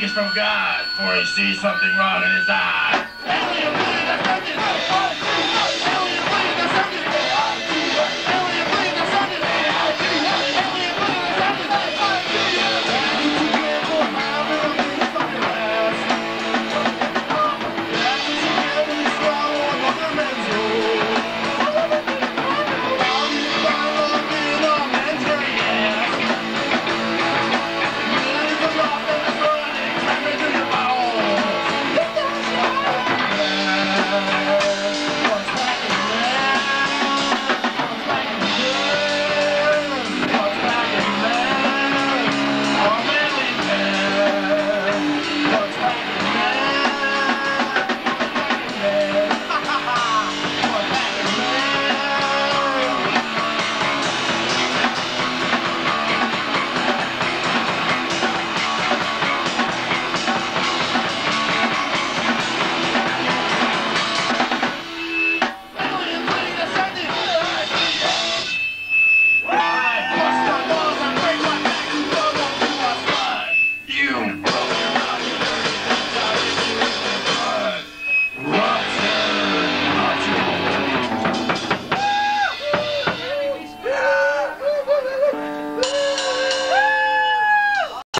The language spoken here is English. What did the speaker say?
from God, for he sees something wrong in his eye.